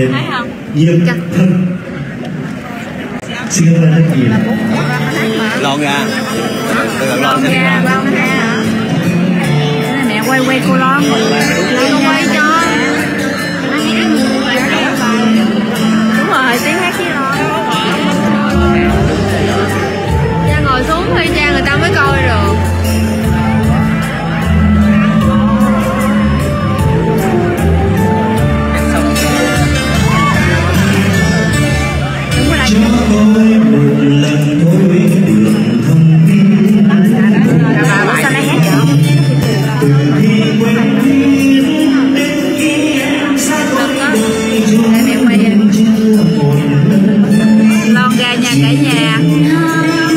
em Dương Thân. Xin cảm ơn rất nhiều. Lon ra. Lon ra Lon ra Mẹ quay quay cô Lon. Lon quay cho. Đúng rồi tiếng hát kia Lon. Ra ngồi xuống đi quay lon ga nha cả nhà.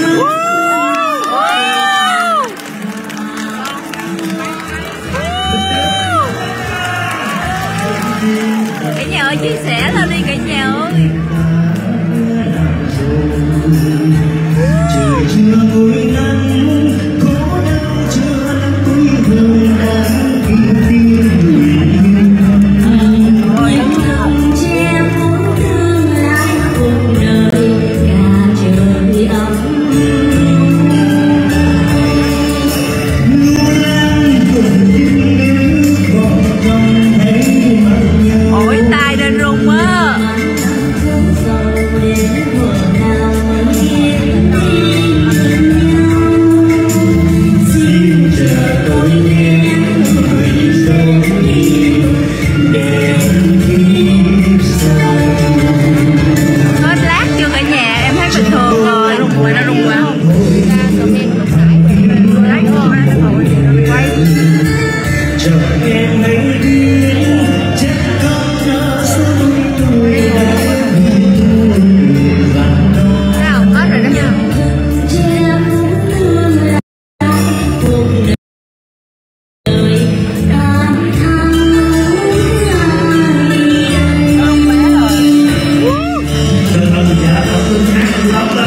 From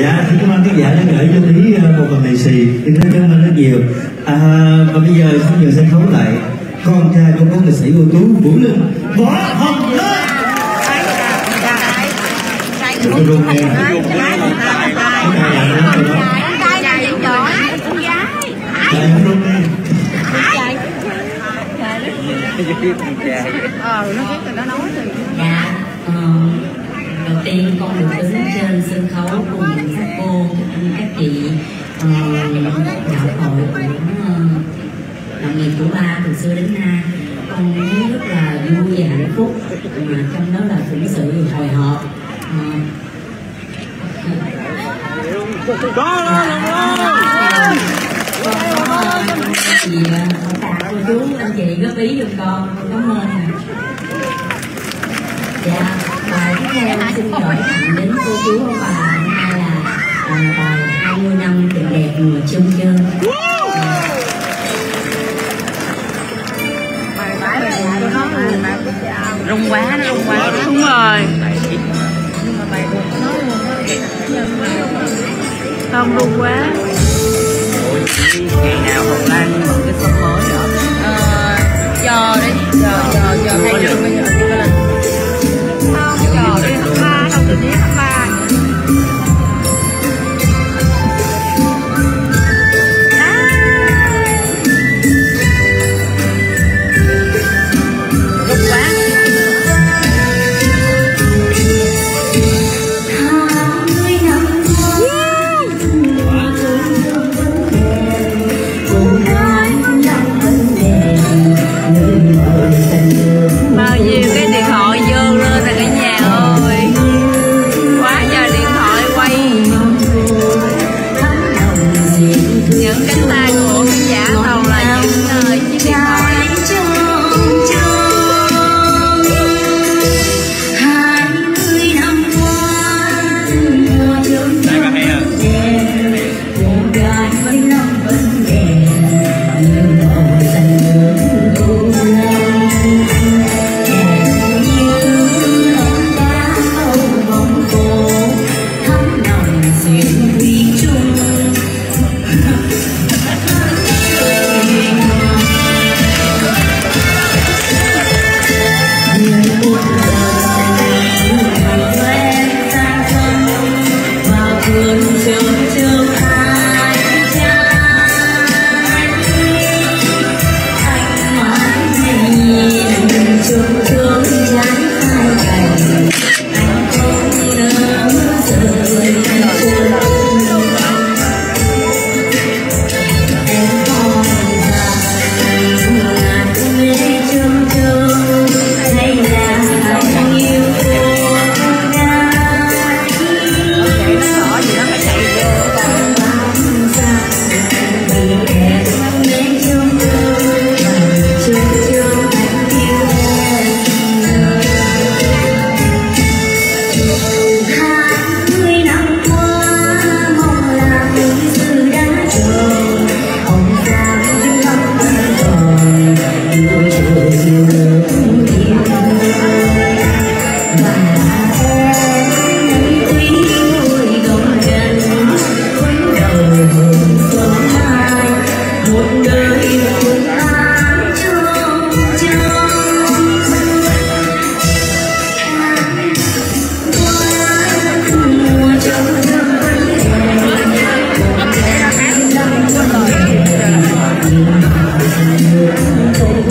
dạ xin cảm ơn khán giả đã gửi cho lý ờ, một phần lì xì xin rất cảm ơn rất nhiều à, và bây giờ xin nhường sân khấu lại con trai của cố nghệ sĩ ưu tú vũ linh võ hồng run em Cái này là nó rồi đó Trời không run em ờ nó biết rồi đầu tiên con được đứng trên sân khấu cùng các cô, các chị ờ, đạo hội của ờ, đồng nghiệp của ba từ xưa đến nay con thấy rất là vui và hạnh phúc mà trong đó là phụng sự hồi hộp Ờ, thì ờ, tạ cô chú anh chị góp ý giùm con cảm ơn. Dạ, và tiếp theo xin gửi tặng đến cô chú ông bà hôm nay là à, bài 20 năm đẹp mùa chung chương.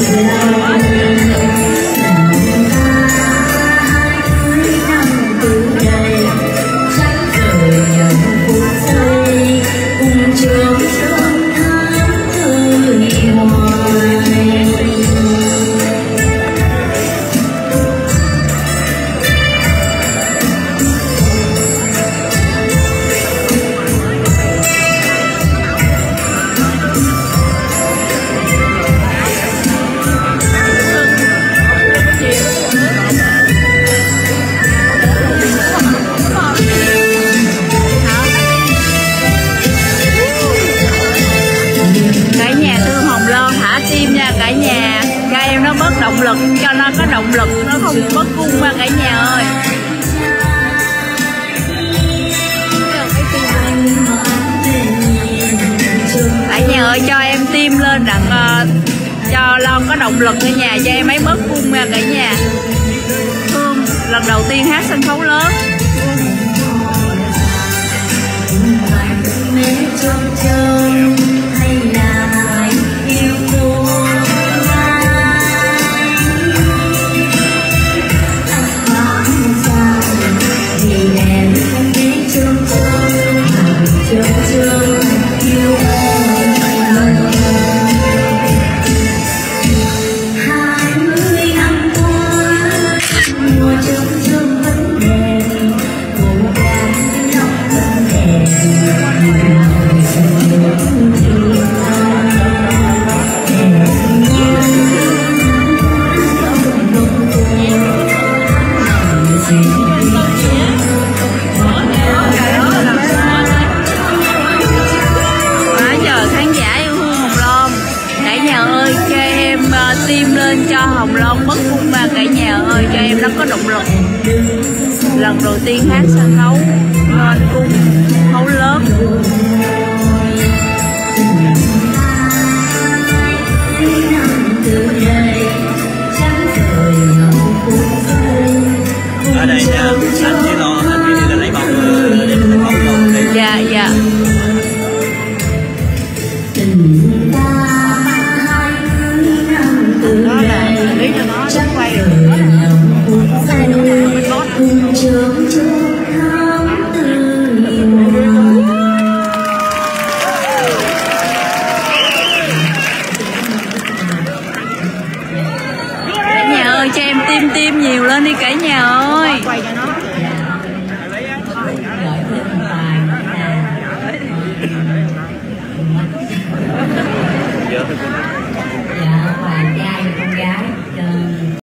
Yeah. cho em nó mất động lực cho nó có động lực nó không mất cung qua cả nhà ơi. Cả nhà ơi cho em tim lên rằng uh, ờ, cho long có động lực ở nhà cho em ấy mất cung ra cả nhà. Thương lần đầu tiên hát sân khấu lớn. ông bất cung ba cả nhà ơi, cho em nó có động lực. Lần đầu tiên hát sân khấu nên cung